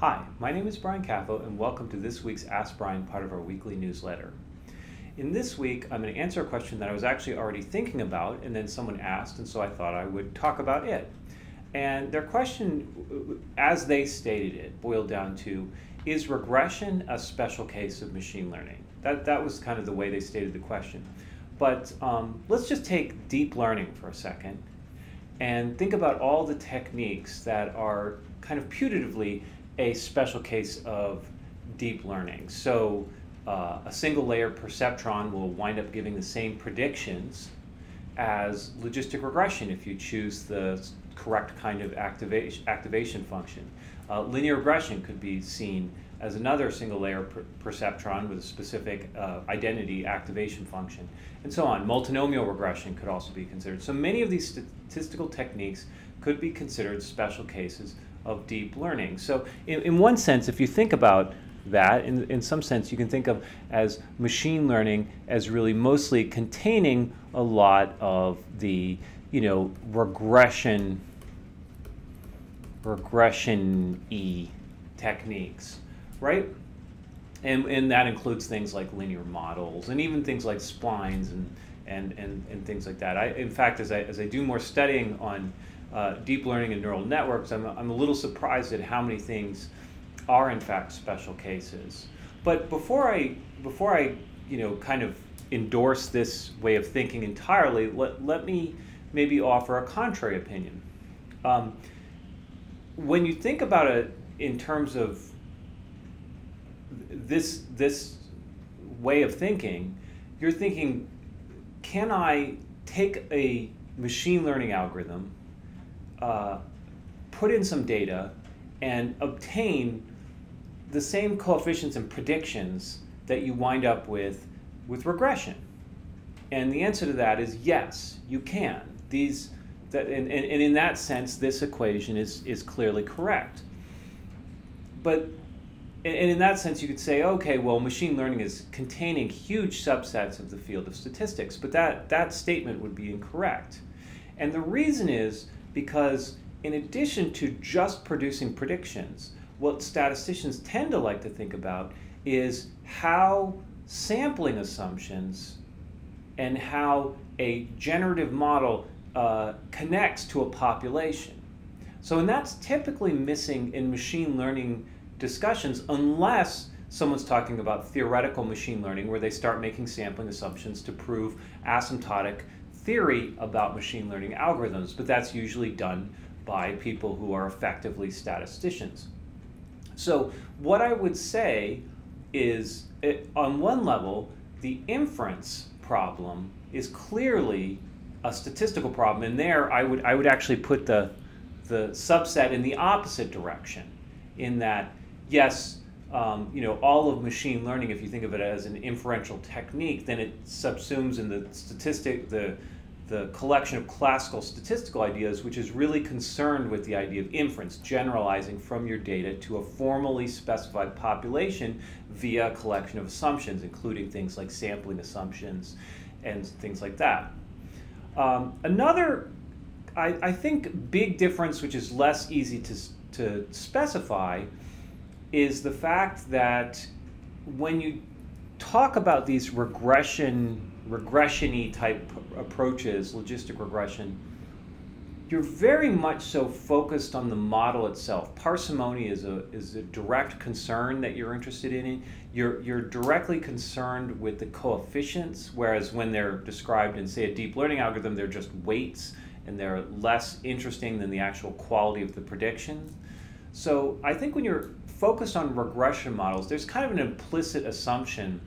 Hi, my name is Brian Caffo, and welcome to this week's Ask Brian, part of our weekly newsletter. In this week, I'm going to answer a question that I was actually already thinking about, and then someone asked, and so I thought I would talk about it. And their question, as they stated it, boiled down to Is regression a special case of machine learning? That, that was kind of the way they stated the question. But um, let's just take deep learning for a second and think about all the techniques that are kind of putatively a special case of deep learning. So uh, a single layer perceptron will wind up giving the same predictions as logistic regression if you choose the correct kind of activation, activation function. Uh, linear regression could be seen as another single layer per perceptron with a specific uh, identity activation function, and so on. Multinomial regression could also be considered. So many of these statistical techniques could be considered special cases of deep learning. So in, in one sense, if you think about that, in, in some sense, you can think of as machine learning as really mostly containing a lot of the, you know, regression, regression-y techniques right? And, and that includes things like linear models and even things like splines and, and, and, and things like that. I, in fact, as I, as I do more studying on uh, deep learning and neural networks, I'm, I'm a little surprised at how many things are in fact special cases. But before I, before I you know, kind of endorse this way of thinking entirely, let, let me maybe offer a contrary opinion. Um, when you think about it in terms of this this way of thinking, you're thinking, can I take a machine learning algorithm, uh, put in some data, and obtain the same coefficients and predictions that you wind up with with regression? And the answer to that is yes, you can. These that, and, and, and in that sense, this equation is, is clearly correct. But and in that sense, you could say, okay, well, machine learning is containing huge subsets of the field of statistics, but that, that statement would be incorrect. And the reason is because in addition to just producing predictions, what statisticians tend to like to think about is how sampling assumptions and how a generative model uh, connects to a population. So, and that's typically missing in machine learning discussions unless someone's talking about theoretical machine learning where they start making sampling assumptions to prove asymptotic theory about machine learning algorithms, but that's usually done by people who are effectively statisticians. So what I would say is, it, on one level, the inference problem is clearly a statistical problem, and there I would I would actually put the the subset in the opposite direction, in that yes, um, you know, all of machine learning, if you think of it as an inferential technique, then it subsumes in the statistic, the, the collection of classical statistical ideas, which is really concerned with the idea of inference, generalizing from your data to a formally specified population via a collection of assumptions, including things like sampling assumptions and things like that. Um, another, I, I think, big difference, which is less easy to, to specify, is the fact that when you talk about these regression regression-y type approaches, logistic regression, you're very much so focused on the model itself. Parsimony is a is a direct concern that you're interested in. You're you're directly concerned with the coefficients, whereas when they're described in say a deep learning algorithm, they're just weights and they're less interesting than the actual quality of the prediction. So I think when you're focused on regression models, there's kind of an implicit assumption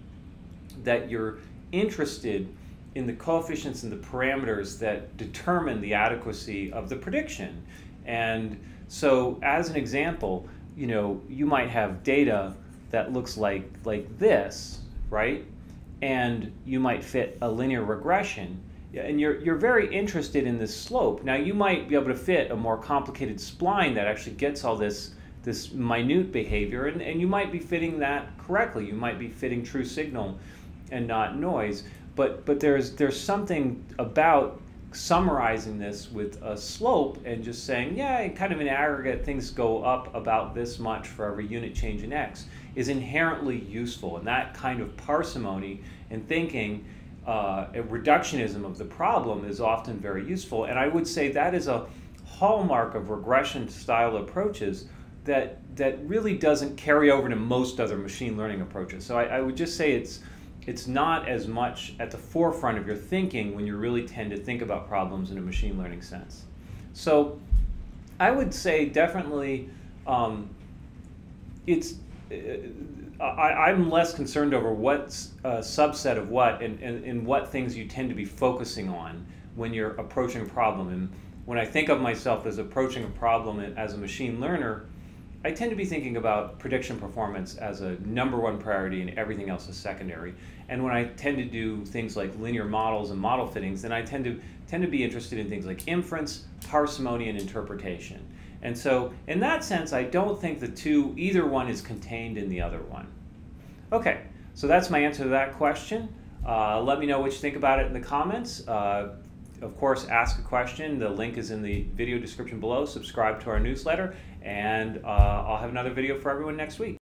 that you're interested in the coefficients and the parameters that determine the adequacy of the prediction. And so as an example, you know, you might have data that looks like like this, right? And you might fit a linear regression. And you're, you're very interested in this slope. Now you might be able to fit a more complicated spline that actually gets all this this minute behavior, and, and you might be fitting that correctly. You might be fitting true signal and not noise. But but there's there's something about summarizing this with a slope and just saying, yeah, kind of in aggregate, things go up about this much for every unit change in x is inherently useful. And that kind of parsimony and thinking, uh, a reductionism of the problem is often very useful. And I would say that is a hallmark of regression style approaches that, that really doesn't carry over to most other machine learning approaches. So I, I would just say it's, it's not as much at the forefront of your thinking when you really tend to think about problems in a machine learning sense. So I would say definitely um, it's uh, I, am less concerned over what a subset of what and, and, and what things you tend to be focusing on when you're approaching a problem. And when I think of myself as approaching a problem as a machine learner, I tend to be thinking about prediction performance as a number one priority and everything else is secondary. And when I tend to do things like linear models and model fittings, then I tend to tend to be interested in things like inference, parsimony, and interpretation. And so in that sense, I don't think the two, either one is contained in the other one. Okay, so that's my answer to that question. Uh, let me know what you think about it in the comments. Uh, of course, ask a question. The link is in the video description below. Subscribe to our newsletter, and uh, I'll have another video for everyone next week.